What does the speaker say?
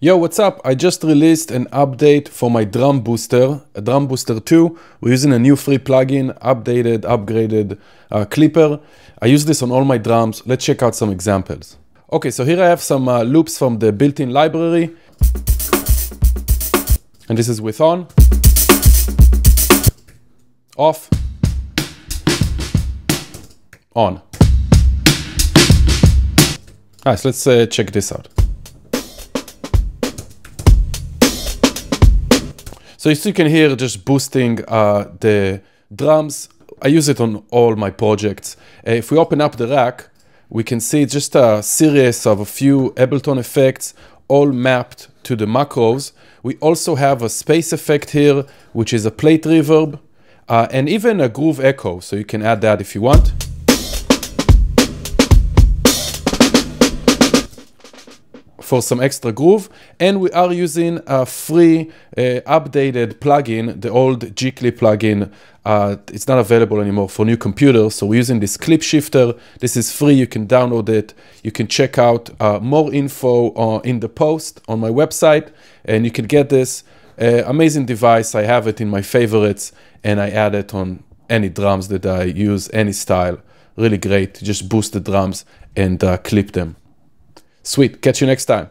Yo, what's up? I just released an update for my drum booster, a drum booster 2. We're using a new free plugin, updated, upgraded uh, clipper. I use this on all my drums. Let's check out some examples. Okay, so here I have some uh, loops from the built-in library. And this is with on, off, on. Nice, let's uh, check this out. So as you can hear, just boosting uh, the drums. I use it on all my projects. Uh, if we open up the rack, we can see just a series of a few Ableton effects, all mapped to the macros. We also have a space effect here, which is a plate reverb, uh, and even a groove echo. So you can add that if you want. For some extra groove. And we are using a free uh, updated plugin, the old G-Clip plugin. Uh, it's not available anymore for new computers. So we're using this clip shifter. This is free. You can download it. You can check out uh, more info uh, in the post on my website. And you can get this uh, amazing device. I have it in my favorites and I add it on any drums that I use, any style. Really great. Just boost the drums and uh, clip them. Sweet. Catch you next time.